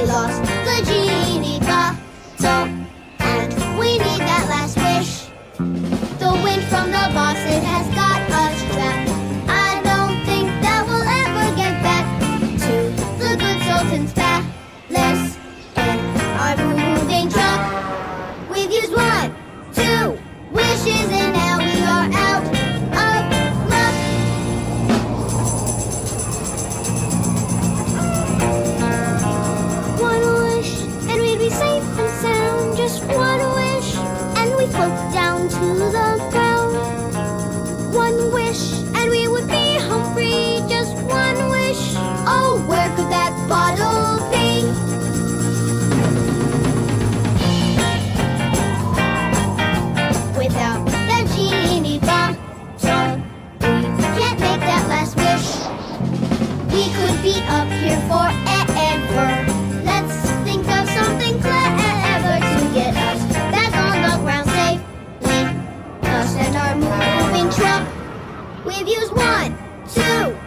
we lost the genie bottle. And we need that last wish. The wind from the boss, it has got us trapped. I don't think that we'll ever get back to the good Sultan's palace in our moving truck. We've used one, two wishes, and safe and sound, just one wish, and we float down to the ground. One wish, and we would be home free, just one wish. Oh, where could that bottle be? Without that genie bottle, we can't make that last wish. We could be up here forever. We've used one, two.